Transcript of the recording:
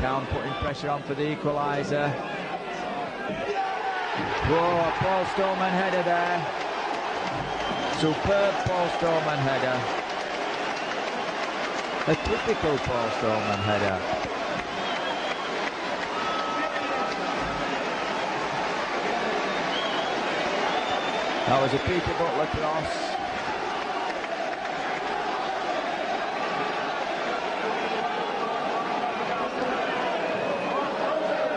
Down, putting pressure on for the equaliser. Whoa, Paul Stoneman header there. Superb Paul Stoneman header. A typical Paul Stoneman header. That was a Peter Butler cross.